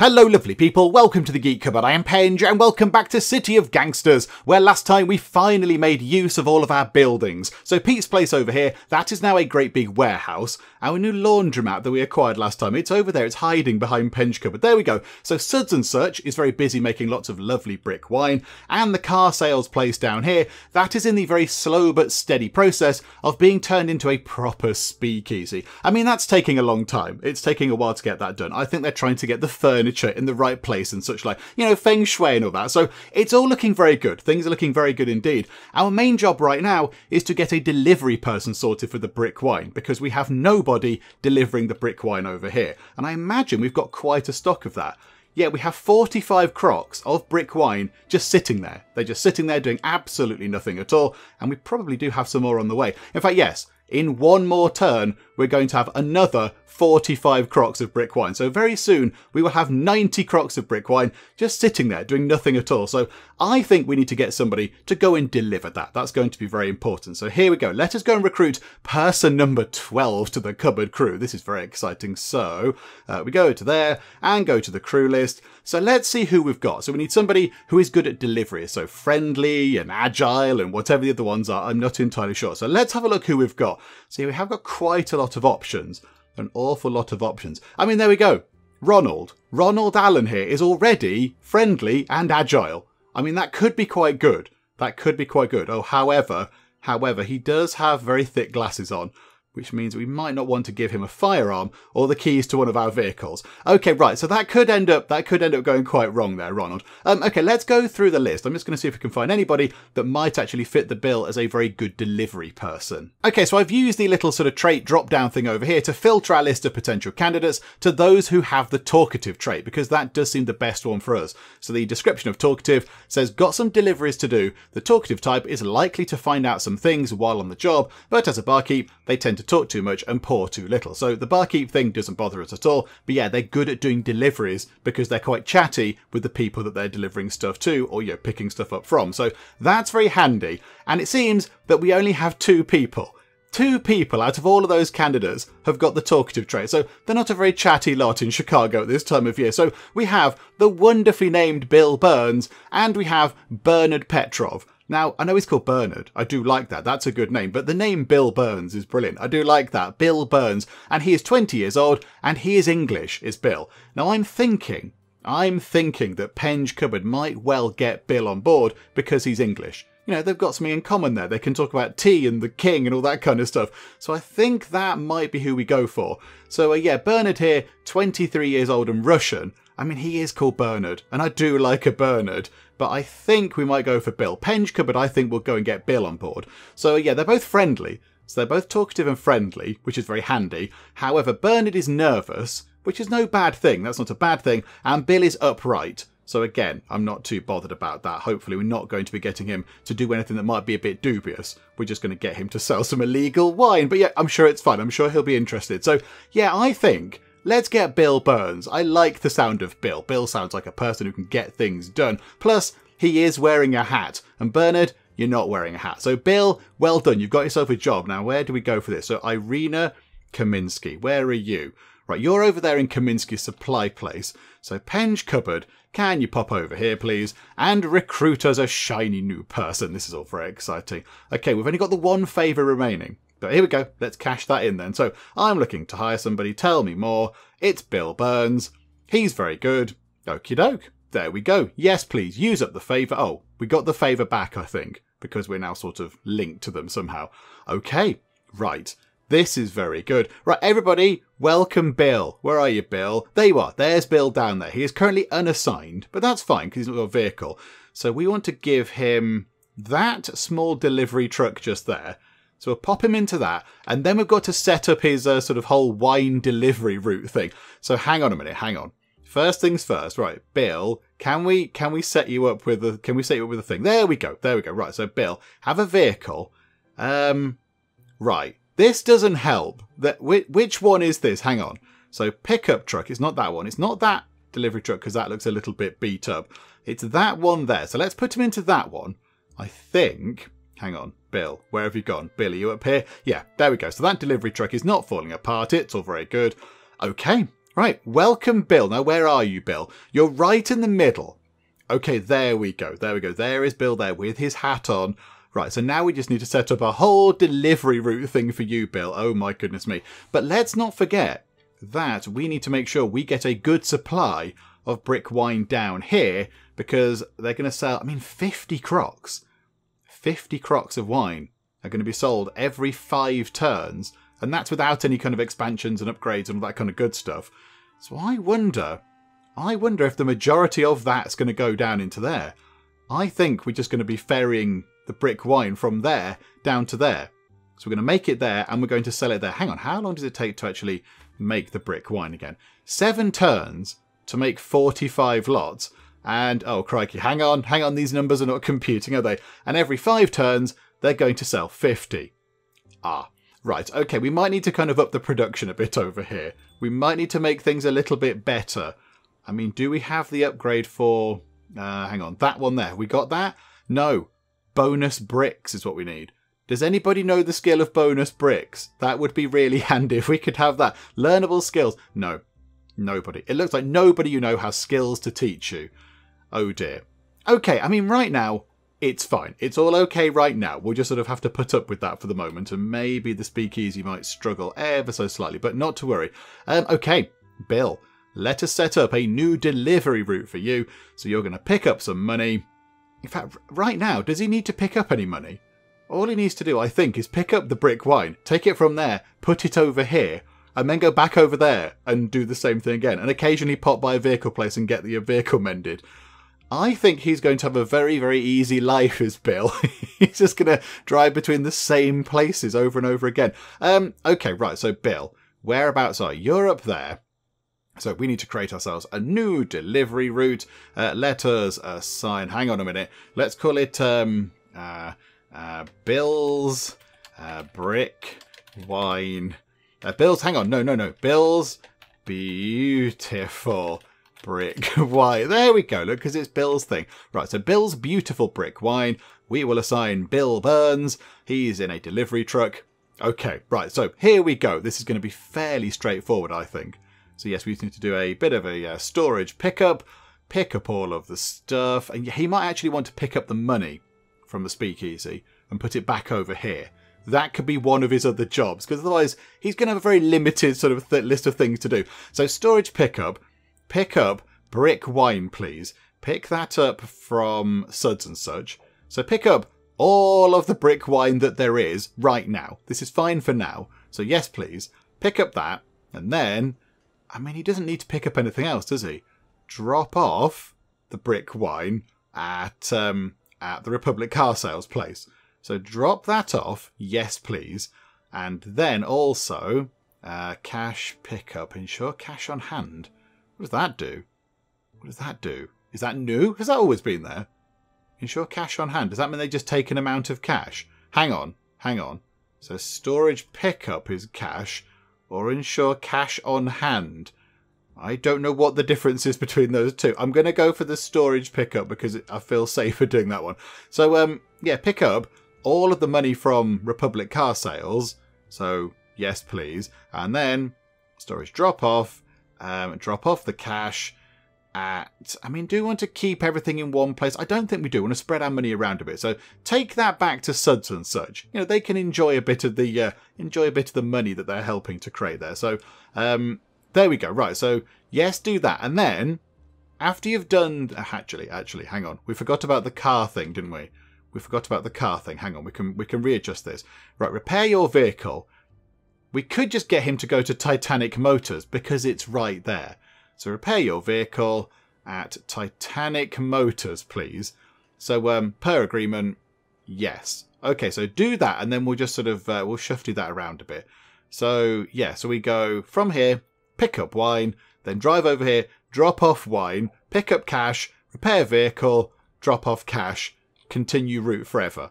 Hello, lovely people. Welcome to the Geek Cupboard. I am Penge, and welcome back to City of Gangsters, where last time we finally made use of all of our buildings. So Pete's place over here, that is now a great big warehouse. Our new laundromat that we acquired last time, it's over there. It's hiding behind Penge Cupboard. There we go. So Suds and Such is very busy making lots of lovely brick wine, and the car sales place down here, that is in the very slow but steady process of being turned into a proper speakeasy. I mean, that's taking a long time. It's taking a while to get that done. I think they're trying to get the furniture furniture in the right place and such like, you know, feng shui and all that. So it's all looking very good. Things are looking very good indeed. Our main job right now is to get a delivery person sorted for the brick wine because we have nobody delivering the brick wine over here. And I imagine we've got quite a stock of that. Yeah, we have 45 crocks of brick wine just sitting there. They're just sitting there doing absolutely nothing at all, and we probably do have some more on the way. In fact, yes, in one more turn, we're going to have another 45 crocks of brick wine. So very soon we will have 90 crocks of brick wine just sitting there doing nothing at all. So I think we need to get somebody to go and deliver that. That's going to be very important. So here we go. Let us go and recruit person number 12 to the cupboard crew. This is very exciting. So uh, we go to there and go to the crew list. So let's see who we've got. So we need somebody who is good at delivery. So friendly and agile and whatever the other ones are. I'm not entirely sure. So let's have a look who we've got. See, we have got quite a lot of options an awful lot of options. I mean, there we go. Ronald. Ronald Allen here is already friendly and agile. I mean, that could be quite good. That could be quite good. Oh, however, however, he does have very thick glasses on, which means we might not want to give him a firearm or the keys to one of our vehicles. Okay, right, so that could end up that could end up going quite wrong there, Ronald. Um, okay, let's go through the list. I'm just going to see if we can find anybody that might actually fit the bill as a very good delivery person. Okay, so I've used the little sort of trait drop-down thing over here to filter our list of potential candidates to those who have the talkative trait, because that does seem the best one for us. So the description of talkative says, got some deliveries to do. The talkative type is likely to find out some things while on the job, but as a barkeep, they tend to talk too much and pour too little. So the barkeep thing doesn't bother us at all. But yeah, they're good at doing deliveries because they're quite chatty with the people that they're delivering stuff to or you're picking stuff up from. So that's very handy. And it seems that we only have two people. Two people out of all of those candidates have got the talkative trait, so they're not a very chatty lot in Chicago at this time of year. So we have the wonderfully named Bill Burns and we have Bernard Petrov. Now, I know he's called Bernard. I do like that. That's a good name. But the name Bill Burns is brilliant. I do like that. Bill Burns. And he is 20 years old and he is English, is Bill. Now, I'm thinking, I'm thinking that Penge Cupboard might well get Bill on board because he's English. You know, they've got something in common there. They can talk about tea and the king and all that kind of stuff. So I think that might be who we go for. So uh, yeah, Bernard here, 23 years old and Russian. I mean, he is called Bernard, and I do like a Bernard, but I think we might go for Bill. Penge but I think we'll go and get Bill on board. So yeah, they're both friendly. So they're both talkative and friendly, which is very handy. However, Bernard is nervous, which is no bad thing. That's not a bad thing. And Bill is upright. So again, I'm not too bothered about that. Hopefully we're not going to be getting him to do anything that might be a bit dubious. We're just going to get him to sell some illegal wine. But yeah, I'm sure it's fine. I'm sure he'll be interested. So yeah, I think Let's get Bill Burns. I like the sound of Bill. Bill sounds like a person who can get things done. Plus, he is wearing a hat. And Bernard, you're not wearing a hat. So, Bill, well done. You've got yourself a job. Now, where do we go for this? So, Irina Kaminsky, where are you? Right, you're over there in Kaminsky's supply place. So, Penge Cupboard, can you pop over here, please, and recruit us a shiny new person? This is all very exciting. Okay, we've only got the one favour remaining. But here we go. Let's cash that in then. So I'm looking to hire somebody. Tell me more. It's Bill Burns. He's very good. Okie doke. There we go. Yes, please use up the favour. Oh, we got the favour back, I think, because we're now sort of linked to them somehow. Okay, right. This is very good. Right, everybody, welcome Bill. Where are you, Bill? There you are. There's Bill down there. He is currently unassigned, but that's fine because he's not got a vehicle. So we want to give him that small delivery truck just there. So we'll pop him into that, and then we've got to set up his uh, sort of whole wine delivery route thing. So hang on a minute, hang on. First things first, right? Bill, can we can we set you up with a can we set you up with a thing? There we go, there we go. Right, so Bill, have a vehicle. Um, right. This doesn't help. That which one is this? Hang on. So pickup truck. It's not that one. It's not that delivery truck because that looks a little bit beat up. It's that one there. So let's put him into that one. I think Hang on, Bill, where have you gone? Bill, are you up here? Yeah, there we go. So that delivery truck is not falling apart. It's all very good. Okay, Right, welcome, Bill. Now, where are you, Bill? You're right in the middle. Okay, there we go. There we go. There is Bill there with his hat on. Right, so now we just need to set up a whole delivery route thing for you, Bill. Oh my goodness me. But let's not forget that we need to make sure we get a good supply of brick wine down here because they're going to sell, I mean, 50 crocks. 50 crocks of wine are going to be sold every five turns, and that's without any kind of expansions and upgrades and all that kind of good stuff. So I wonder, I wonder if the majority of that's going to go down into there. I think we're just going to be ferrying the brick wine from there down to there. So we're going to make it there and we're going to sell it there. Hang on, how long does it take to actually make the brick wine again? Seven turns to make 45 lots. And, oh crikey, hang on, hang on, these numbers are not computing, are they? And every five turns, they're going to sell 50. Ah, right, okay, we might need to kind of up the production a bit over here. We might need to make things a little bit better. I mean, do we have the upgrade for... Uh, hang on, that one there. We got that? No. Bonus bricks is what we need. Does anybody know the skill of bonus bricks? That would be really handy if we could have that. Learnable skills. No. Nobody. It looks like nobody you know has skills to teach you. Oh dear. Okay, I mean, right now, it's fine. It's all okay right now. We'll just sort of have to put up with that for the moment, and maybe the speakeasy might struggle ever so slightly, but not to worry. Um, okay, Bill, let us set up a new delivery route for you. So you're going to pick up some money. In fact, right now, does he need to pick up any money? All he needs to do, I think, is pick up the brick wine, take it from there, put it over here, and then go back over there and do the same thing again, and occasionally pop by a vehicle place and get your vehicle mended. I think he's going to have a very, very easy life as Bill. he's just going to drive between the same places over and over again. Um, okay, right, so Bill, whereabouts are you? Up there. So we need to create ourselves a new delivery route. Uh, let us assign, hang on a minute, let's call it um, uh, uh, Bill's uh, Brick Wine. Uh, Bill's, hang on, no, no, no. Bill's Beautiful brick wine. There we go, look, because it's Bill's thing. Right, so Bill's beautiful brick wine. We will assign Bill Burns. He's in a delivery truck. Okay, right, so here we go. This is going to be fairly straightforward, I think. So yes, we need to do a bit of a uh, storage pickup, pick up all of the stuff, and he might actually want to pick up the money from the speakeasy and put it back over here. That could be one of his other jobs, because otherwise he's going to have a very limited sort of list of things to do. So storage pickup, pick up brick wine, please. Pick that up from suds and such. So pick up all of the brick wine that there is right now. This is fine for now. So yes, please. Pick up that. And then, I mean, he doesn't need to pick up anything else, does he? Drop off the brick wine at, um, at the Republic car sales place. So drop that off. Yes, please. And then also, uh, cash pickup. Ensure cash on hand. What does that do? What does that do? Is that new? Has that always been there? Ensure cash on hand. Does that mean they just take an amount of cash? Hang on, hang on. So storage pickup is cash, or ensure cash on hand. I don't know what the difference is between those two. I'm going to go for the storage pickup because I feel safer doing that one. So, um, yeah, pick up all of the money from Republic car sales. So, yes, please. And then storage drop off um, drop off the cash at. I mean, do we want to keep everything in one place? I don't think we do. We want to spread our money around a bit. So take that back to Suds and such. You know, they can enjoy a bit of the uh, enjoy a bit of the money that they're helping to create there. So um, there we go. Right. So yes, do that, and then after you've done actually, actually, hang on, we forgot about the car thing, didn't we? We forgot about the car thing. Hang on, we can we can readjust this. Right, repair your vehicle we could just get him to go to Titanic Motors because it's right there. So repair your vehicle at Titanic Motors, please. So um, per agreement, yes. Okay, so do that, and then we'll just sort of uh, we'll shifty that around a bit. So yeah, so we go from here, pick up wine, then drive over here, drop off wine, pick up cash, repair vehicle, drop off cash, continue route forever.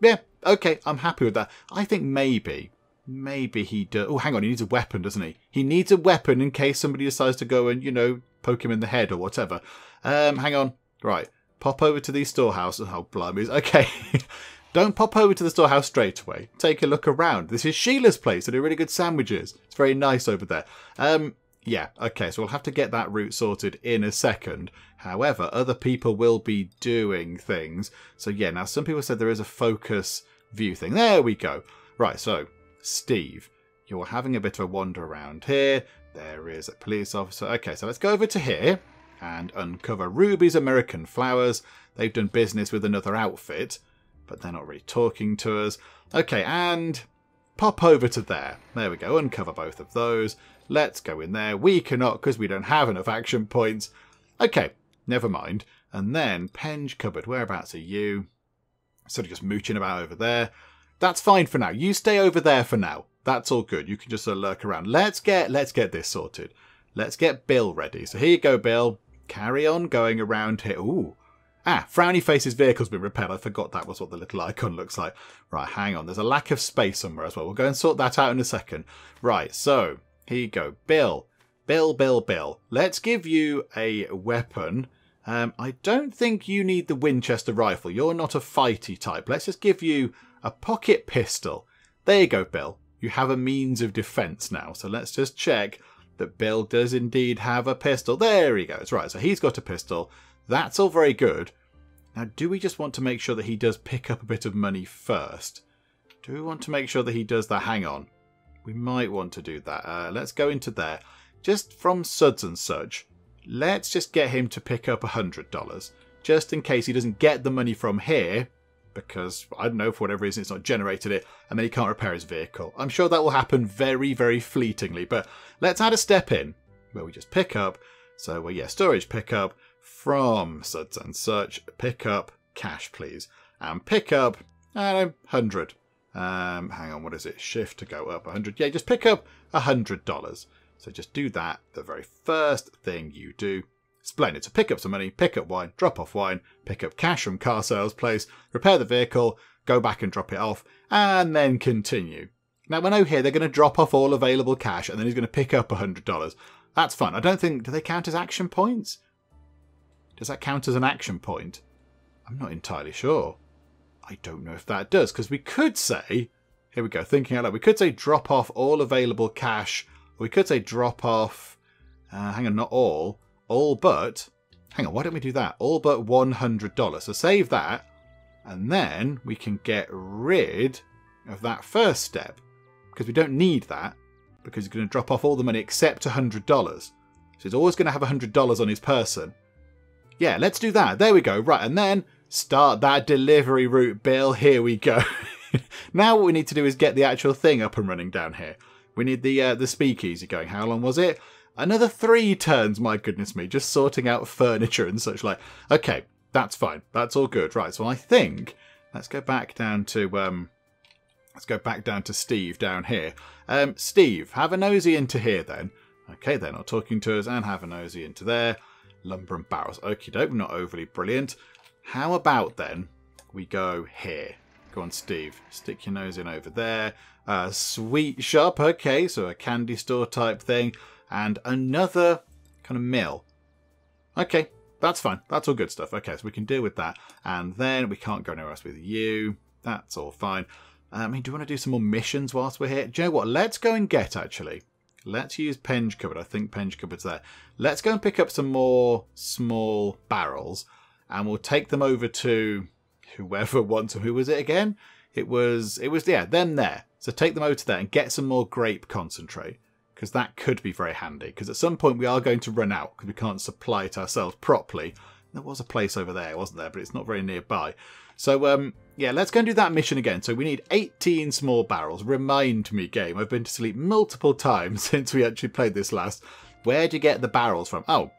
Yeah, okay, I'm happy with that. I think maybe Maybe he does. Oh, hang on. He needs a weapon, doesn't he? He needs a weapon in case somebody decides to go and, you know, poke him in the head or whatever. Um, hang on. Right. Pop over to these storehouses. Oh, blimey. Okay. Don't pop over to the storehouse straight away. Take a look around. This is Sheila's place. They do really good sandwiches. It's very nice over there. Um, Yeah, okay, so we'll have to get that route sorted in a second. However, other people will be doing things. So yeah, now some people said there is a focus view thing. There we go. Right, so Steve, you're having a bit of a wander around here. There is a police officer. Okay, so let's go over to here and uncover Ruby's American Flowers. They've done business with another outfit, but they're not really talking to us. Okay, and pop over to there. There we go, uncover both of those. Let's go in there. We cannot because we don't have enough action points. Okay, never mind. And then Penge Cupboard, whereabouts are you? Sort of just mooching about over there. That's fine for now. You stay over there for now. That's all good. You can just sort of lurk around. Let's get let's get this sorted. Let's get Bill ready. So here you go, Bill. Carry on going around here. Ooh. Ah, Frowny Face's vehicle's been repaired. I forgot that was what the little icon looks like. Right, hang on. There's a lack of space somewhere as well. We'll go and sort that out in a second. Right, so here you go. Bill. Bill, Bill, Bill. Let's give you a weapon. Um, I don't think you need the Winchester rifle. You're not a fighty type. Let's just give you a pocket pistol. There you go, Bill. You have a means of defense now. So let's just check that Bill does indeed have a pistol. There he goes. Right, so he's got a pistol. That's all very good. Now, do we just want to make sure that he does pick up a bit of money first? Do we want to make sure that he does that? Hang on. We might want to do that. Uh, let's go into there. Just from Suds and Such, let's just get him to pick up $100. Just in case he doesn't get the money from here, because, I don't know, for whatever reason it's not generated it, and then he can't repair his vehicle. I'm sure that will happen very, very fleetingly, but let's add a step in where we just pick up. So, well, yeah, storage pickup from Suds and Such, pick up cash, please. And pick up, I don't know, 100. Um, hang on, what is it? Shift to go up 100. Yeah, just pick up $100. So just do that. The very first thing you do. Splendid. So pick up some money, pick up wine, drop off wine, pick up cash from car sales place, repair the vehicle, go back and drop it off, and then continue. Now, I know here they're going to drop off all available cash and then he's going to pick up $100. That's fun. I don't think, do they count as action points? Does that count as an action point? I'm not entirely sure. I don't know if that does, because we could say, here we go, thinking out loud, we could say drop off all available cash, we could say drop off, uh, hang on, not all, all but, hang on, why don't we do that? All but $100. So save that, and then we can get rid of that first step, because we don't need that, because he's going to drop off all the money except $100. So he's always going to have $100 on his person. Yeah, let's do that. There we go. Right, and then Start that delivery route, Bill. Here we go. now what we need to do is get the actual thing up and running down here. We need the uh, the speakeasy going. How long was it? Another three turns, my goodness me, just sorting out furniture and such like. Okay, that's fine. That's all good. Right, so I think let's go back down to um let's go back down to Steve down here. Um Steve, have a nosy into here then. Okay, they're not talking to us, and have a nosy into there. Lumber and barrels. Okie doke, not overly brilliant. How about then we go here? Go on, Steve. Stick your nose in over there. A sweet shop. Okay, so a candy store type thing. And another kind of mill. Okay, that's fine. That's all good stuff. Okay, so we can deal with that. And then we can't go anywhere else with you. That's all fine. I mean, do you want to do some more missions whilst we're here? Do you know what? Let's go and get, actually. Let's use Penge Cupboard. I think Penge Cupboard's there. Let's go and pick up some more small barrels and we'll take them over to whoever wants them. Who was it again? It was, it was, yeah, them there. So take them over to there and get some more grape concentrate because that could be very handy because at some point we are going to run out because we can't supply it ourselves properly. There was a place over there, wasn't there? But it's not very nearby. So, um, yeah, let's go and do that mission again. So we need 18 small barrels. Remind me, game. I've been to sleep multiple times since we actually played this last. Where'd you get the barrels from? Oh,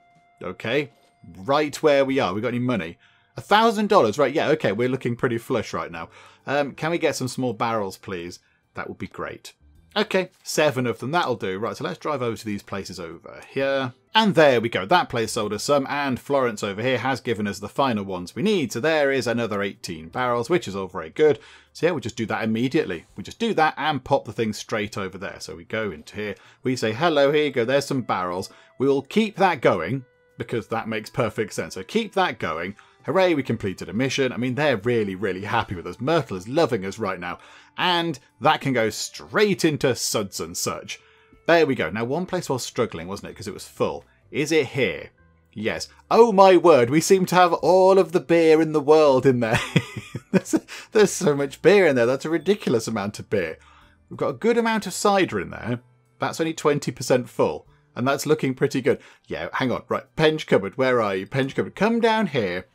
okay right where we are. We got any money? A thousand dollars, right? Yeah, okay, we're looking pretty flush right now. Um, can we get some small barrels, please? That would be great. Okay, seven of them, that'll do. Right, so let's drive over to these places over here. And there we go, that place sold us some, and Florence over here has given us the final ones we need. So there is another 18 barrels, which is all very good. So yeah, we just do that immediately. We just do that and pop the thing straight over there. So we go into here, we say, hello, here you go, there's some barrels. We will keep that going because that makes perfect sense. So keep that going. Hooray, we completed a mission. I mean, they're really, really happy with us. Myrtle is loving us right now. And that can go straight into Suds and Such. There we go. Now, one place was struggling, wasn't it? Because it was full. Is it here? Yes. Oh my word, we seem to have all of the beer in the world in there. there's, there's so much beer in there. That's a ridiculous amount of beer. We've got a good amount of cider in there. That's only 20% full. And that's looking pretty good. Yeah, hang on. Right, Penge Cupboard, where are you? Penge Cupboard, come down here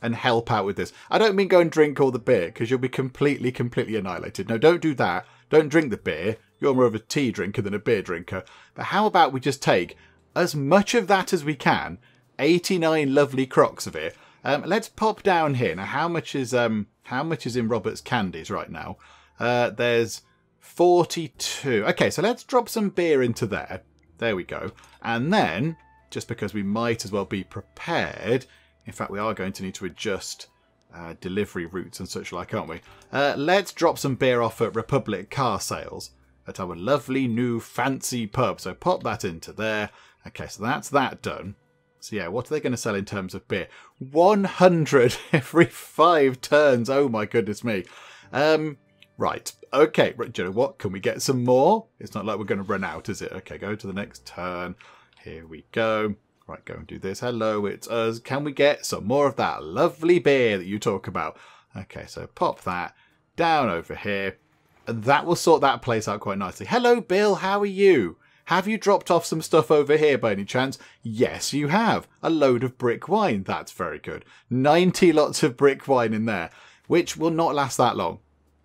and help out with this. I don't mean go and drink all the beer because you'll be completely, completely annihilated. No, don't do that. Don't drink the beer. You're more of a tea drinker than a beer drinker. But how about we just take as much of that as we can 89 lovely crocks of it. Um, let's pop down here. Now, how much is um how much is in Robert's candies right now? Uh, there's 42. Okay, so let's drop some beer into there. There we go. And then, just because we might as well be prepared, in fact, we are going to need to adjust uh, delivery routes and such like, aren't we? Uh, let's drop some beer off at Republic Car Sales at our lovely new fancy pub. So pop that into there. Okay, so that's that done. So yeah, what are they going to sell in terms of beer? 100 every five turns. Oh my goodness me. Um, right. Okay. Right, do you know what? Can we get some more? It's not like we're going to run out, is it? Okay, go to the next turn. Here we go. Right, go and do this. Hello, it's us. Can we get some more of that lovely beer that you talk about? Okay, so pop that down over here. And that will sort that place out quite nicely. Hello, Bill. How are you? Have you dropped off some stuff over here by any chance? Yes, you have. A load of brick wine. That's very good. 90 lots of brick wine in there, which will not last that long.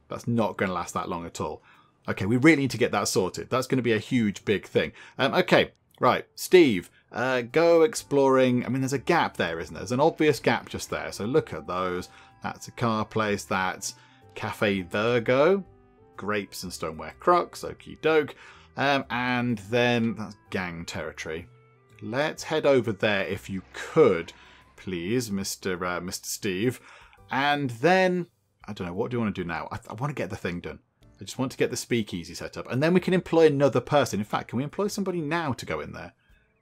That's not going to last that long at all. Okay, we really need to get that sorted. That's going to be a huge, big thing. Um, okay, right. Steve, uh, go exploring. I mean, there's a gap there, isn't there? There's an obvious gap just there. So look at those. That's a car place. That's Cafe Virgo. Grapes and stoneware crocks. Okie doke. Um, and then that's gang territory. Let's head over there if you could, please, Mr. Uh, Mr. Steve. And then, I don't know, what do you want to do now? I, I want to get the thing done. I just want to get the speakeasy set up. And then we can employ another person. In fact, can we employ somebody now to go in there?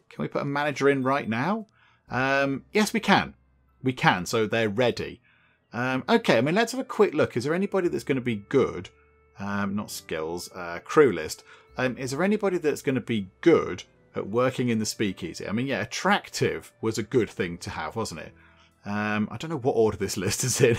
Can we put a manager in right now? Um, yes, we can. We can, so they're ready. Um, okay, I mean, let's have a quick look. Is there anybody that's going to be good? Um, not skills, uh, crew list. Um, is there anybody that's going to be good at working in the speakeasy? I mean, yeah, attractive was a good thing to have, wasn't it? Um, I don't know what order this list is in.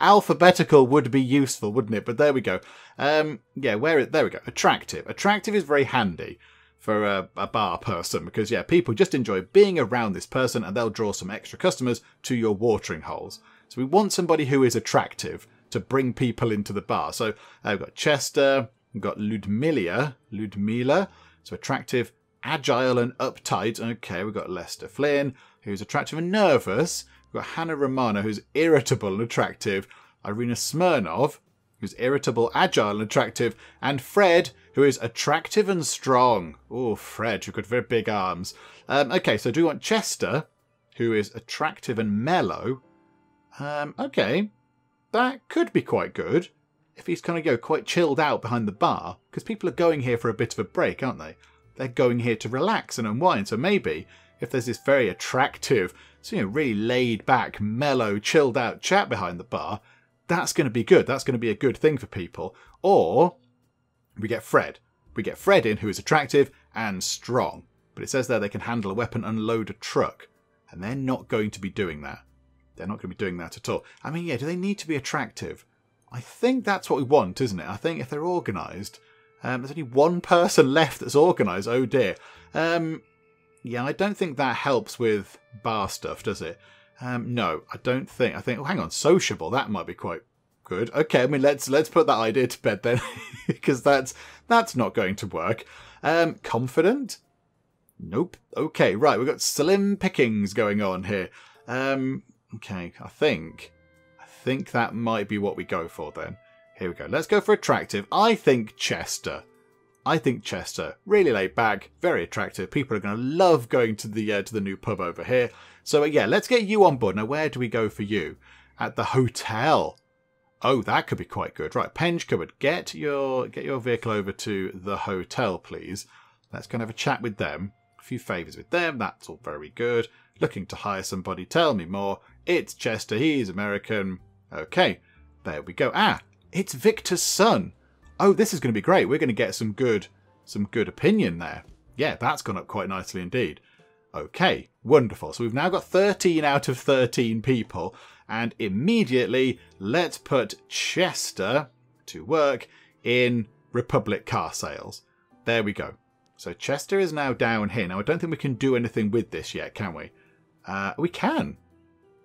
Alphabetical would be useful, wouldn't it? But there we go. Um, yeah, where it? there we go. Attractive. Attractive is very handy for a, a, bar person because yeah, people just enjoy being around this person and they'll draw some extra customers to your watering holes. So we want somebody who is attractive to bring people into the bar. So uh, we've got Chester, We've got Ludmilla, Ludmilla, so attractive, agile and uptight. Okay, we've got Lester Flynn, who's attractive and nervous. We've got Hannah Romano, who's irritable and attractive. Irina Smirnov, who's irritable, agile and attractive. And Fred, who is attractive and strong. Oh, Fred, you've got very big arms. Um, okay, so do we want Chester, who is attractive and mellow? Um, okay, that could be quite good if he's kind of go quite chilled out behind the bar, because people are going here for a bit of a break, aren't they? They're going here to relax and unwind. So maybe if there's this very attractive, so, you know, really laid back, mellow, chilled out chat behind the bar, that's going to be good. That's going to be a good thing for people. Or we get Fred. We get Fred in, who is attractive and strong. But it says there they can handle a weapon, and load a truck. And they're not going to be doing that. They're not going to be doing that at all. I mean, yeah, do they need to be attractive? I think that's what we want, isn't it? I think if they're organised, um, there's only one person left that's organised. Oh dear. Um, yeah, I don't think that helps with bar stuff, does it? Um, no, I don't think. I think. Oh, hang on, sociable. That might be quite good. Okay, I mean, let's let's put that idea to bed then, because that's that's not going to work. Um, confident? Nope. Okay, right. We've got slim pickings going on here. Um, okay, I think I think that might be what we go for then. Here we go. Let's go for attractive. I think Chester. I think Chester, really laid back, very attractive. People are going to love going to the uh, to the new pub over here. So uh, yeah, let's get you on board. Now, where do we go for you? At the hotel. Oh, that could be quite good. Right, Penge Cupboard, get your get your vehicle over to the hotel, please. Let's go and have a chat with them. A few favours with them. That's all very good. Looking to hire somebody. Tell me more. It's Chester. He's American. Okay, there we go. Ah, it's Victor's son. Oh, this is going to be great. We're going to get some good some good opinion there. Yeah, that's gone up quite nicely indeed. Okay, wonderful. So we've now got 13 out of 13 people. And immediately, let's put Chester to work in Republic car sales. There we go. So Chester is now down here. Now, I don't think we can do anything with this yet, can we? Uh, we can.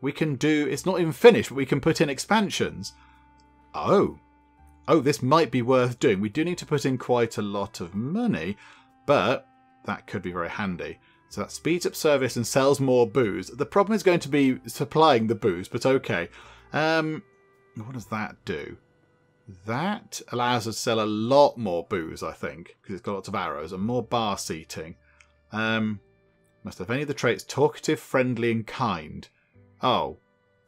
We can do... It's not even finished, but we can put in expansions. Oh. Oh, this might be worth doing. We do need to put in quite a lot of money, but that could be very handy. So that speeds up service and sells more booze. The problem is going to be supplying the booze, but okay. Um, what does that do? That allows us to sell a lot more booze, I think, because it's got lots of arrows and more bar seating. Um, must have any of the traits talkative, friendly, and kind. Oh.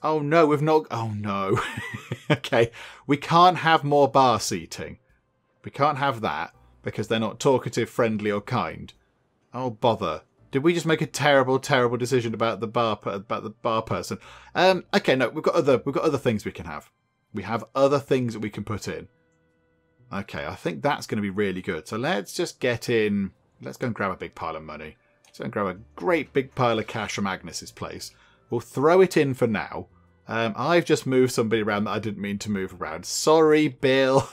Oh no, we've not. Oh no. okay, we can't have more bar seating. We can't have that because they're not talkative, friendly, or kind. Oh bother. Did we just make a terrible, terrible decision about the bar about the bar person? Um, okay, no, we've got other we've got other things we can have. We have other things that we can put in. Okay, I think that's going to be really good. So let's just get in. Let's go and grab a big pile of money. Let's go and grab a great big pile of cash from Agnes's place. We'll throw it in for now. Um, I've just moved somebody around that I didn't mean to move around. Sorry, Bill.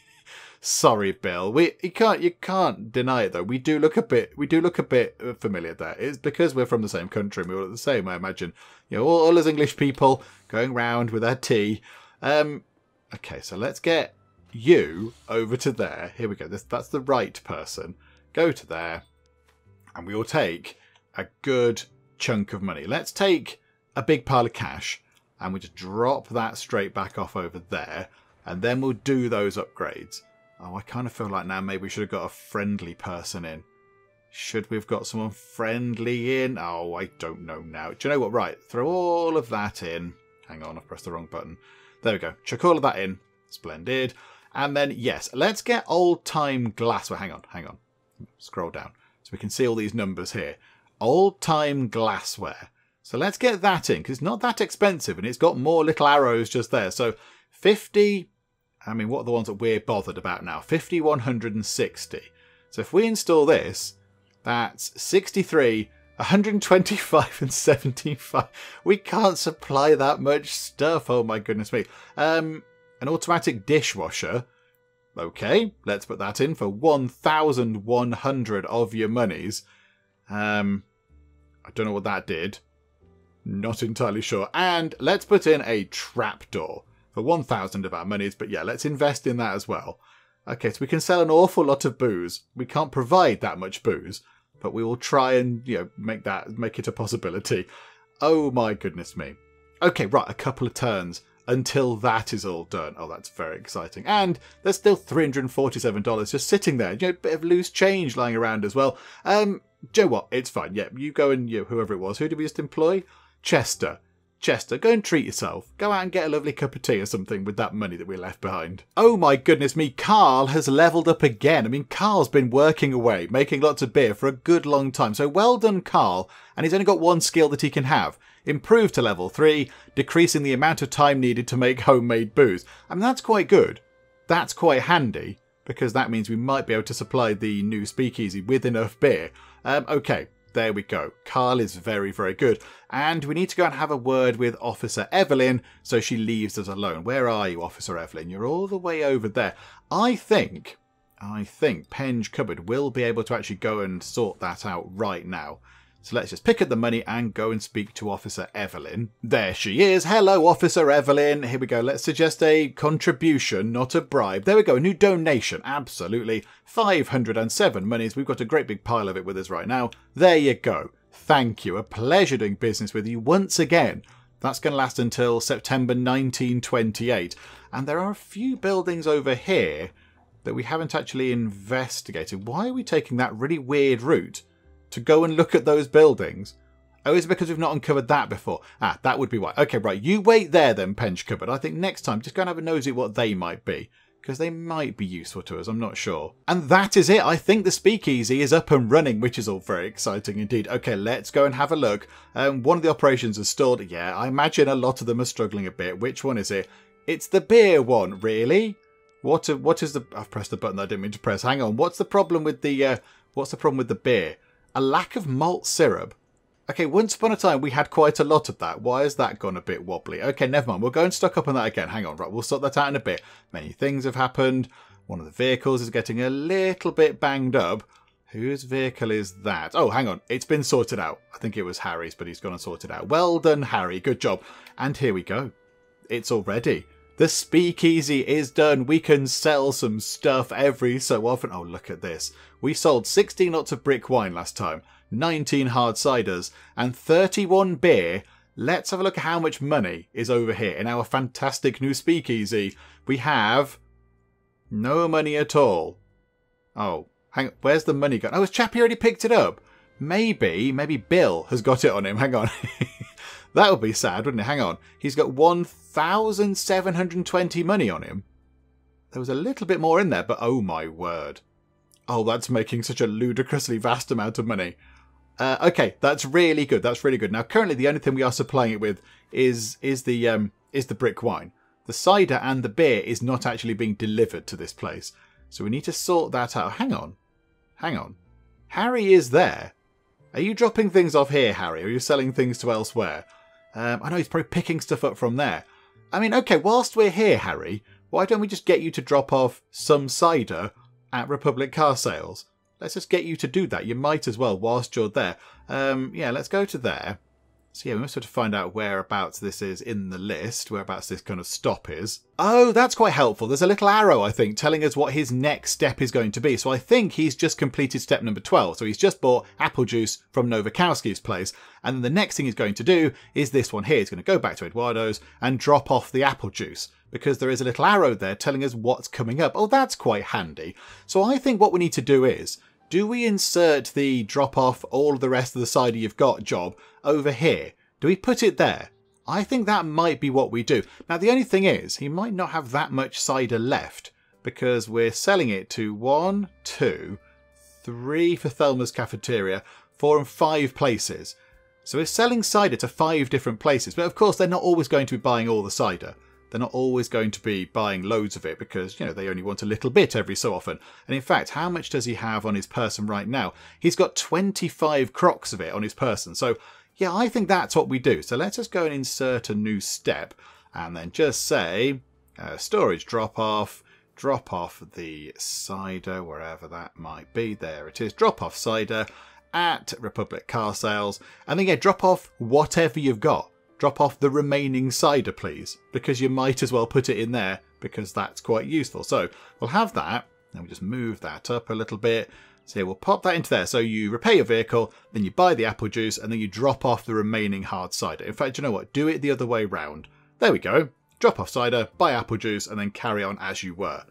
Sorry, Bill. We you can't you can't deny it though. We do look a bit we do look a bit familiar there. It's because we're from the same country and we all the same. I imagine. You know, all, all English people going round with our tea. Um, okay, so let's get you over to there. Here we go. This that's the right person. Go to there, and we will take a good chunk of money. Let's take a big pile of cash, and we just drop that straight back off over there, and then we'll do those upgrades. Oh, I kind of feel like now maybe we should have got a friendly person in. Should we have got someone friendly in? Oh, I don't know now. Do you know what? Right, throw all of that in. Hang on, I've pressed the wrong button. There we go. Chuck all of that in. Splendid. And then, yes, let's get old-time glassware. Hang on, hang on. Scroll down. So we can see all these numbers here. Old-time glassware. So let's get that in, because it's not that expensive, and it's got more little arrows just there. So 50, I mean, what are the ones that we're bothered about now? 50, 160. So if we install this, that's 63, 125 and 75. We can't supply that much stuff. Oh my goodness me. Um, an automatic dishwasher. Okay, let's put that in for 1,100 of your monies. Um, I don't know what that did. Not entirely sure. And let's put in a trapdoor for 1,000 of our monies. But yeah, let's invest in that as well. Okay, so we can sell an awful lot of booze. We can't provide that much booze, but we will try and you know make that make it a possibility. Oh my goodness me. Okay, right, a couple of turns until that is all done. Oh, that's very exciting. And there's still $347 just sitting there. You know, a bit of loose change lying around as well. Um, Joe, what? It's fine. Yeah, you go and you, whoever it was. Who did we just employ? Chester. Chester, go and treat yourself. Go out and get a lovely cup of tea or something with that money that we left behind. Oh my goodness me, Carl has leveled up again. I mean, Carl's been working away, making lots of beer for a good long time. So well done, Carl. And he's only got one skill that he can have. Improve to level 3, decreasing the amount of time needed to make homemade booze. I mean, that's quite good. That's quite handy, because that means we might be able to supply the new speakeasy with enough beer. Um, okay, there we go. Carl is very, very good. And we need to go and have a word with Officer Evelyn so she leaves us alone. Where are you, Officer Evelyn? You're all the way over there. I think, I think Penge Cupboard will be able to actually go and sort that out right now. So let's just pick up the money and go and speak to Officer Evelyn. There she is. Hello, Officer Evelyn. Here we go. Let's suggest a contribution, not a bribe. There we go. A new donation. Absolutely. 507 monies. We've got a great big pile of it with us right now. There you go. Thank you. A pleasure doing business with you once again. That's going to last until September 1928. And there are a few buildings over here that we haven't actually investigated. Why are we taking that really weird route? To go and look at those buildings. Oh, is it because we've not uncovered that before? Ah, that would be why. Okay, right. You wait there then, Penge Cupboard. I think next time, just go and have a nosy at what they might be. Because they might be useful to us, I'm not sure. And that is it. I think the speakeasy is up and running, which is all very exciting indeed. Okay, let's go and have a look. Um, one of the operations is stalled. Yeah, I imagine a lot of them are struggling a bit. Which one is it? It's the beer one, really? What what is the? I've pressed the button I didn't mean to press. Hang on. What's the problem with the? Uh, what's the problem with the beer? A lack of malt syrup. Okay, once upon a time we had quite a lot of that. Why has that gone a bit wobbly? Okay, never mind. We'll go and stock up on that again. Hang on, right, we'll sort that out in a bit. Many things have happened. One of the vehicles is getting a little bit banged up. Whose vehicle is that? Oh, hang on. It's been sorted out. I think it was Harry's, but he's gone and sorted out. Well done, Harry. Good job. And here we go. It's all ready. The speakeasy is done. We can sell some stuff every so often. Oh, look at this. We sold 16 lots of brick wine last time. 19 hard ciders, and 31 beer, let's have a look at how much money is over here in our fantastic new speakeasy. We have no money at all. Oh, hang where's the money gone? Oh, has Chappie already picked it up? Maybe, maybe Bill has got it on him. Hang on. that would be sad, wouldn't it? Hang on. He's got 1,720 money on him. There was a little bit more in there, but oh my word. Oh, that's making such a ludicrously vast amount of money. Uh, okay, that's really good. That's really good. Now, currently, the only thing we are supplying it with is is the um, is the brick wine. The cider and the beer is not actually being delivered to this place, so we need to sort that out. Hang on, hang on. Harry is there. Are you dropping things off here, Harry? Are you selling things to elsewhere? Um, I know he's probably picking stuff up from there. I mean, okay, whilst we're here, Harry, why don't we just get you to drop off some cider at Republic Car Sales? Let's just get you to do that. You might as well whilst you're there. Um, yeah, let's go to there. So yeah, we must have to find out whereabouts this is in the list, whereabouts this kind of stop is. Oh, that's quite helpful. There's a little arrow, I think, telling us what his next step is going to be. So I think he's just completed step number 12. So he's just bought apple juice from Novakowski's place. And then the next thing he's going to do is this one here. He's going to go back to Eduardo's and drop off the apple juice because there is a little arrow there telling us what's coming up. Oh, that's quite handy. So I think what we need to do is do we insert the drop off all the rest of the cider you've got job over here? Do we put it there? I think that might be what we do. Now, the only thing is, he might not have that much cider left because we're selling it to one, two, three for Thelma's cafeteria, four and five places. So we're selling cider to five different places, but of course they're not always going to be buying all the cider. They're not always going to be buying loads of it because, you know, they only want a little bit every so often. And in fact, how much does he have on his person right now? He's got 25 crocks of it on his person. So, yeah, I think that's what we do. So let's just go and insert a new step and then just say uh, storage drop off, drop off the cider, wherever that might be. There it is. Drop off cider at Republic Car Sales. And then, yeah, drop off whatever you've got drop off the remaining cider, please, because you might as well put it in there because that's quite useful. So we'll have that, and we just move that up a little bit. So we'll pop that into there. So you repair your vehicle, then you buy the apple juice, and then you drop off the remaining hard cider. In fact, you know what? Do it the other way round. There we go. Drop off cider, buy apple juice, and then carry on as you were.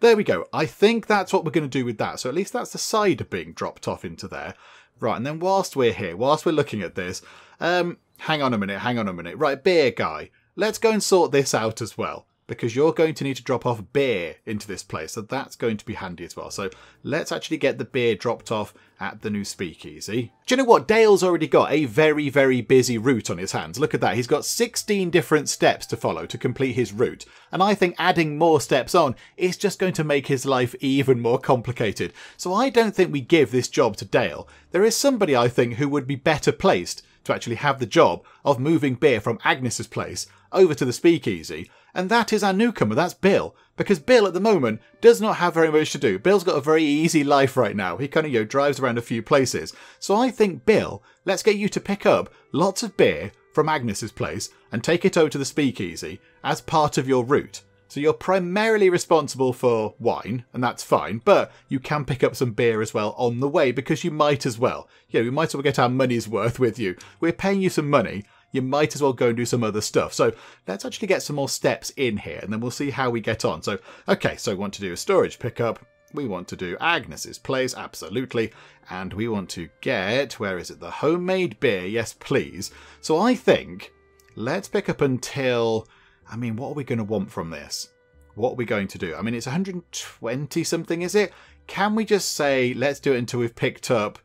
There we go. I think that's what we're going to do with that. So at least that's the cider being dropped off into there. Right, and then whilst we're here, whilst we're looking at this, um, hang on a minute, hang on a minute. Right, beer guy, let's go and sort this out as well. Because you're going to need to drop off beer into this place, so that's going to be handy as well. So let's actually get the beer dropped off at the new speakeasy. Do you know what? Dale's already got a very, very busy route on his hands. Look at that. He's got 16 different steps to follow to complete his route. And I think adding more steps on is just going to make his life even more complicated. So I don't think we give this job to Dale. There is somebody I think who would be better placed to actually have the job of moving beer from Agnes's place over to the speakeasy, and that is our newcomer, that's Bill. Because Bill at the moment does not have very much to do. Bill's got a very easy life right now. He kind of, you know, drives around a few places. So I think, Bill, let's get you to pick up lots of beer from Agnes's place and take it over to the speakeasy as part of your route. So you're primarily responsible for wine, and that's fine, but you can pick up some beer as well on the way because you might as well. Yeah, we might as well get our money's worth with you. We're paying you some money. You might as well go and do some other stuff. So let's actually get some more steps in here and then we'll see how we get on. So, okay, so we want to do a storage pickup. We want to do Agnes's place, absolutely. And we want to get, where is it? The homemade beer, yes, please. So I think let's pick up until I mean, what are we going to want from this? What are we going to do? I mean, it's 120 something, is it? Can we just say, let's do it until we've picked up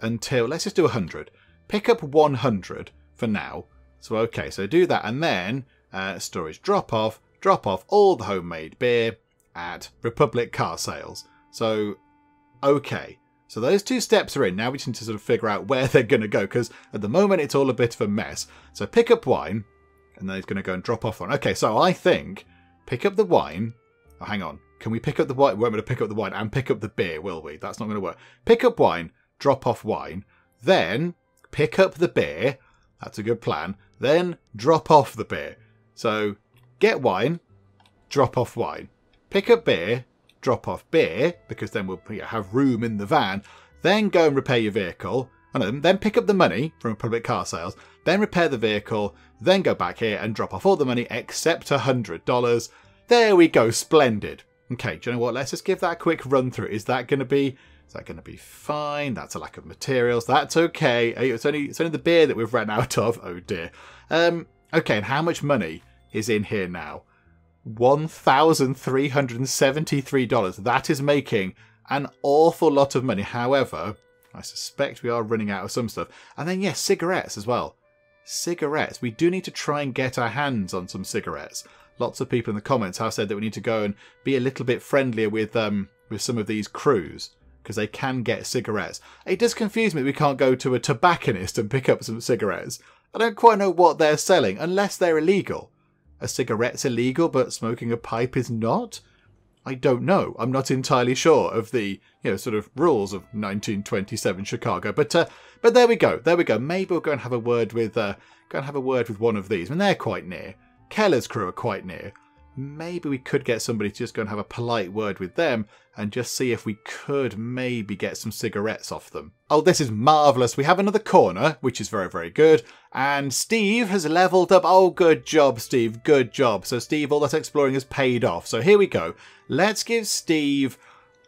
until, let's just do 100. Pick up 100 for now. So, okay, so do that. And then uh, storage drop off, drop off all the homemade beer. at Republic car sales. So, okay. So those two steps are in. Now we just need to sort of figure out where they're going to go because at the moment it's all a bit of a mess. So pick up wine, and then he's going to go and drop off one. Okay, so I think pick up the wine. Oh, hang on. Can we pick up the wine? We're going to pick up the wine and pick up the beer, will we? That's not going to work. Pick up wine, drop off wine, then pick up the beer. That's a good plan. Then drop off the beer. So get wine, drop off wine. Pick up beer, drop off beer, because then we'll have room in the van. Then go and repair your vehicle. Then pick up the money from public car sales. Then repair the vehicle. Then go back here and drop off all the money except $100. There we go. Splendid. Okay, do you know what? Let's just give that a quick run through. Is that going to be is that going to be fine? That's a lack of materials. That's okay. It's only it's only the beer that we've run out of. Oh dear. Um. Okay, and how much money is in here now? $1,373. That is making an awful lot of money. However, I suspect we are running out of some stuff. And then, yes, cigarettes as well. Cigarettes. We do need to try and get our hands on some cigarettes. Lots of people in the comments have said that we need to go and be a little bit friendlier with um with some of these crews because they can get cigarettes. It does confuse me we can't go to a tobacconist and pick up some cigarettes. I don't quite know what they're selling unless they're illegal a cigarette's illegal but smoking a pipe is not? I don't know. I'm not entirely sure of the, you know, sort of rules of 1927 Chicago. But uh, but there we go. There we go. Maybe we'll go and have a word with uh, go and have a word with one of these. I mean, they're quite near. Keller's crew are quite near maybe we could get somebody to just go and have a polite word with them and just see if we could maybe get some cigarettes off them. Oh, this is marvellous. We have another corner, which is very, very good. And Steve has leveled up. Oh, good job, Steve. Good job. So, Steve, all that exploring has paid off. So, here we go. Let's give Steve.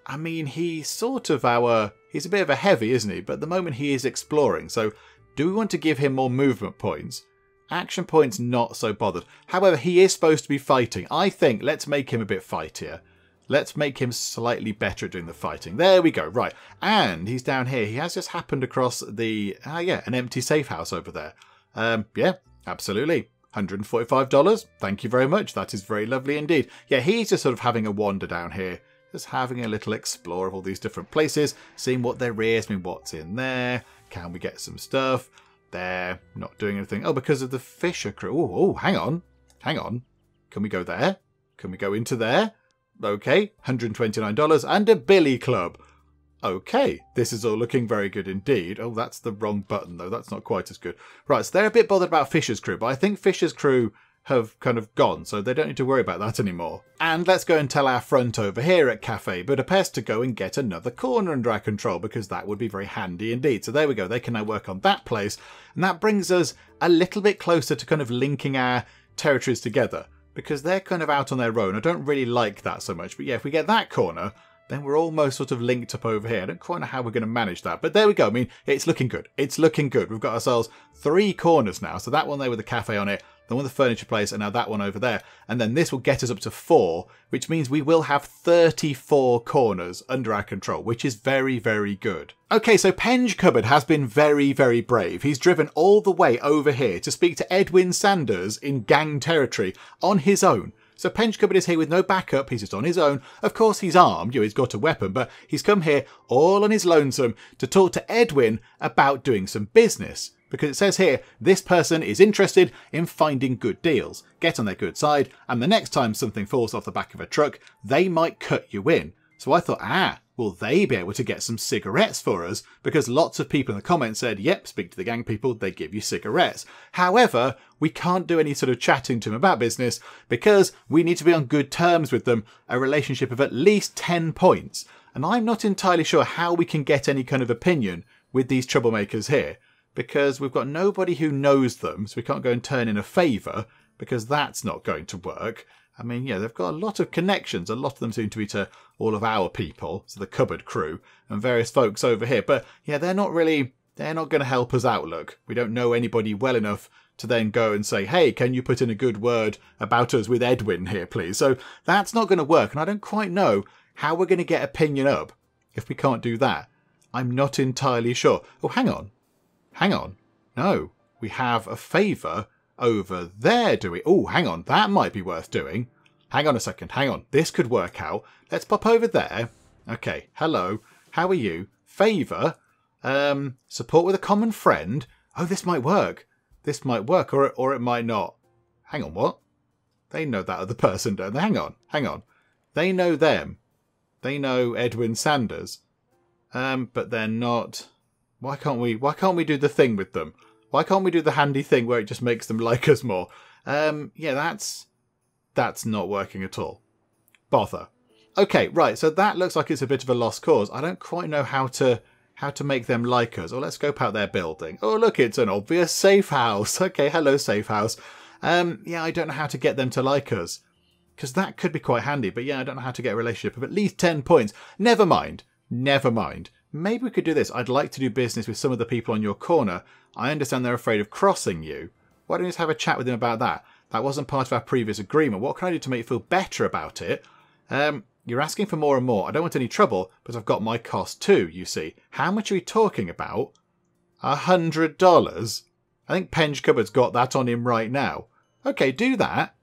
I mean, he's sort of our. He's a bit of a heavy, isn't he? But at the moment, he is exploring. So, do we want to give him more movement points? Action points not so bothered. However, he is supposed to be fighting. I think let's make him a bit fightier. Let's make him slightly better at doing the fighting. There we go. Right. And he's down here. He has just happened across the, ah, yeah, an empty safe house over there. Um, yeah, absolutely. $145. Thank you very much. That is very lovely indeed. Yeah, he's just sort of having a wander down here. Just having a little explore of all these different places, seeing what there is, I mean, what's in there. Can we get some stuff? They're not doing anything. Oh, because of the Fisher crew. Oh, oh, hang on. Hang on. Can we go there? Can we go into there? Okay, $129 and a Billy Club. Okay, this is all looking very good indeed. Oh, that's the wrong button though. That's not quite as good. Right, so they're a bit bothered about Fisher's crew, but I think Fisher's crew have kind of gone, so they don't need to worry about that anymore. And let's go and tell our front over here at Cafe Budapest to go and get another corner under our control because that would be very handy indeed. So there we go, they can now work on that place, and that brings us a little bit closer to kind of linking our territories together because they're kind of out on their own. I don't really like that so much, but yeah, if we get that corner, then we're almost sort of linked up over here. I don't quite know how we're going to manage that, but there we go. I mean, it's looking good. It's looking good. We've got ourselves three corners now. So that one there with the cafe on it, the one with the furniture place, and now that one over there. And then this will get us up to four, which means we will have 34 corners under our control, which is very, very good. Okay, so Penge Cupboard has been very, very brave. He's driven all the way over here to speak to Edwin Sanders in gang territory on his own. So Penge Cupboard is here with no backup, he's just on his own. Of course he's armed, you know, he's got a weapon, but he's come here all on his lonesome to talk to Edwin about doing some business. Because it says here, this person is interested in finding good deals. Get on their good side, and the next time something falls off the back of a truck, they might cut you in. So I thought, ah, will they be able to get some cigarettes for us? Because lots of people in the comments said, yep, speak to the gang people, they give you cigarettes. However, we can't do any sort of chatting to them about business because we need to be on good terms with them, a relationship of at least 10 points. And I'm not entirely sure how we can get any kind of opinion with these troublemakers here because we've got nobody who knows them, so we can't go and turn in a favour because that's not going to work. I mean, yeah, they've got a lot of connections. A lot of them seem to be to all of our people, so the cupboard crew and various folks over here. But yeah, they're not really, they're not going to help us out. Look, we don't know anybody well enough to then go and say, hey, can you put in a good word about us with Edwin here, please? So that's not going to work. And I don't quite know how we're going to get opinion up if we can't do that. I'm not entirely sure. Oh, hang on. Hang on. No, we have a favour over there, do we? Oh, hang on, that might be worth doing. hang on a second, hang on. This could work out. Let's pop over there. Okay, hello. How are you? Favour? Um, support with a common friend? Oh, this might work. This might work, or, or it might not. Hang on, what? They know that other person, don't they? Hang on, hang on. They know them. They know Edwin Sanders. Um, but they're not. Why can't we? Why can't we do the thing with them? Why can't we do the handy thing where it just makes them like us more? Um, yeah, that's that's not working at all. Bother. Okay, right. So that looks like it's a bit of a lost cause. I don't quite know how to how to make them like us. Or let's scope out their building. Oh, look, it's an obvious safe house. Okay, hello, safe house. Um, yeah, I don't know how to get them to like us. Because that could be quite handy. But yeah, I don't know how to get a relationship of at least 10 points. Never mind. Never mind. Maybe we could do this. I'd like to do business with some of the people on your corner. I understand they're afraid of crossing you. Why don't you just have a chat with them about that? That wasn't part of our previous agreement. What can I do to make you feel better about it? Um, you're asking for more and more. I don't want any trouble, but I've got my cost too, you see. How much are we talking about? A hundred dollars? I think Penge Cupboard's got that on him right now. Okay, do that.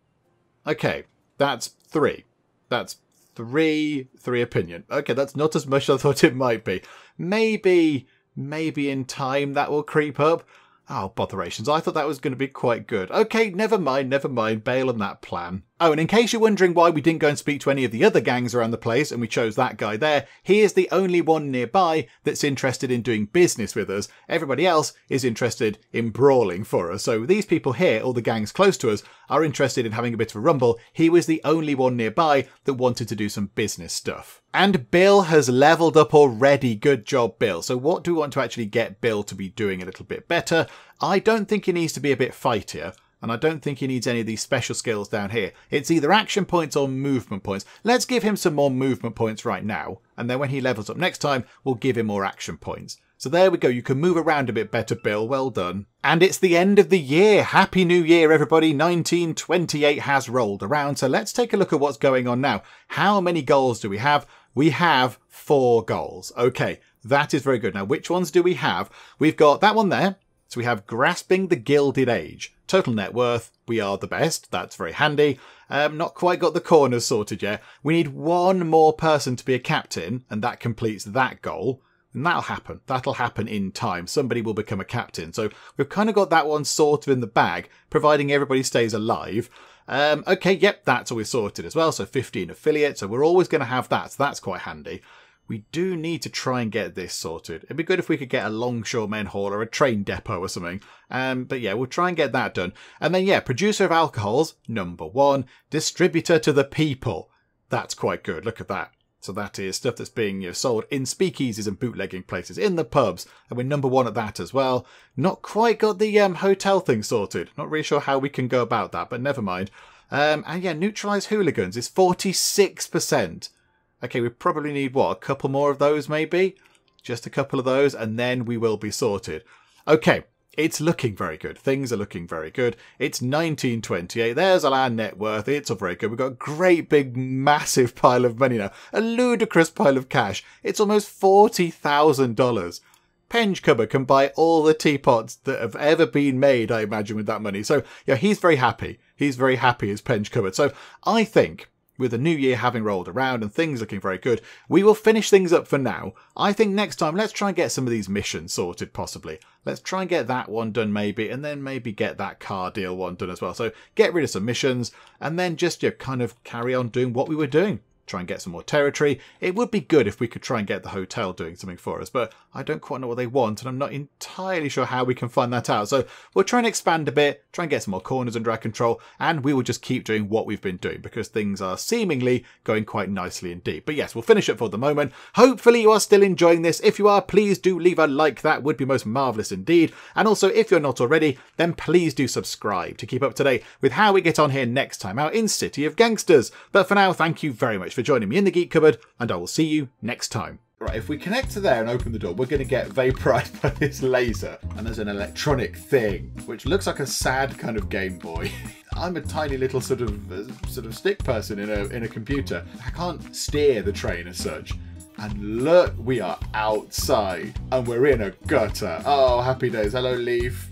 Okay, that's three. That's three, three opinion. Okay, that's not as much as I thought it might be. Maybe, maybe in time that will creep up. Oh, botherations. I thought that was going to be quite good. Okay, never mind, never mind. Bail on that plan. Oh, and in case you're wondering why we didn't go and speak to any of the other gangs around the place and we chose that guy there, he is the only one nearby that's interested in doing business with us. Everybody else is interested in brawling for us. So these people here, all the gangs close to us, are interested in having a bit of a rumble. He was the only one nearby that wanted to do some business stuff. And Bill has leveled up already. Good job, Bill. So what do we want to actually get Bill to be doing a little bit better? I don't think he needs to be a bit fightier and I don't think he needs any of these special skills down here. It's either action points or movement points. Let's give him some more movement points right now, and then when he levels up next time, we'll give him more action points. So there we go, you can move around a bit better, Bill. Well done. And it's the end of the year. Happy New Year, everybody. 1928 has rolled around, so let's take a look at what's going on now. How many goals do we have? We have four goals. Okay, that is very good. Now, which ones do we have? We've got that one there. So we have Grasping the Gilded Age. Total net worth, we are the best. That's very handy. Um, not quite got the corners sorted yet. We need one more person to be a captain, and that completes that goal. And that'll happen. That'll happen in time. Somebody will become a captain. So we've kind of got that one sort of in the bag, providing everybody stays alive. Um, okay, yep, that's always sorted as well. So 15 affiliates. So we're always going to have that. So that's quite handy we do need to try and get this sorted. It'd be good if we could get a longshore men hall or a train depot or something. Um, but yeah, we'll try and get that done. And then yeah, producer of alcohols, number one. Distributor to the people. That's quite good. Look at that. So that is stuff that's being you know, sold in speakeasies and bootlegging places, in the pubs, and we're number one at that as well. Not quite got the um, hotel thing sorted. Not really sure how we can go about that, but never mind. Um, and yeah, neutralise hooligans is 46%. Okay, we probably need, what, a couple more of those maybe? Just a couple of those, and then we will be sorted. Okay, it's looking very good. Things are looking very good. It's 1928. There's our net worth. It's all very good. We've got a great big massive pile of money now. A ludicrous pile of cash. It's almost $40,000. Penge Cupboard can buy all the teapots that have ever been made, I imagine, with that money. So, yeah, he's very happy. He's very happy as Penge Cupboard. So, I think with the new year having rolled around and things looking very good, we will finish things up for now. I think next time let's try and get some of these missions sorted possibly. Let's try and get that one done maybe, and then maybe get that car deal one done as well. So get rid of some missions, and then just you know, kind of carry on doing what we were doing try and get some more territory. It would be good if we could try and get the hotel doing something for us, but I don't quite know what they want, and I'm not entirely sure how we can find that out. So we'll try and expand a bit, try and get some more corners under our control, and we will just keep doing what we've been doing because things are seemingly going quite nicely indeed. But yes, we'll finish it for the moment. Hopefully you are still enjoying this. If you are, please do leave a like. That would be most marvellous indeed. And also, if you're not already, then please do subscribe to keep up to date with how we get on here next time out in City of Gangsters. But for now, thank you very much for joining me in the Geek Cupboard, and I will see you next time. Right, if we connect to there and open the door, we're going to get vaporized by this laser. And there's an electronic thing, which looks like a sad kind of Game Boy. I'm a tiny little sort of uh, sort of stick person in a in a computer. I can't steer the train as such. And look, we are outside and we're in a gutter. Oh, happy days. Hello, Leaf.